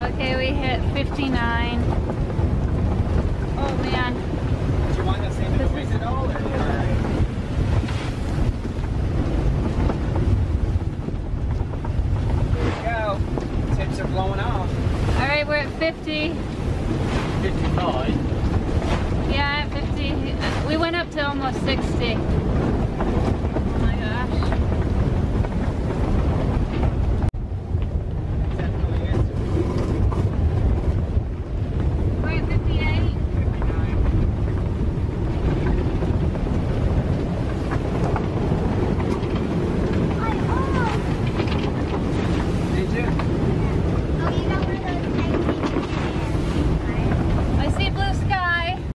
Okay, we hit 59. Oh man. Do you want up saving the wings at all? Or? Here we go. Tips are blowing off. Alright, we're at 50. 55. Yeah, at 50. We went up to almost 60.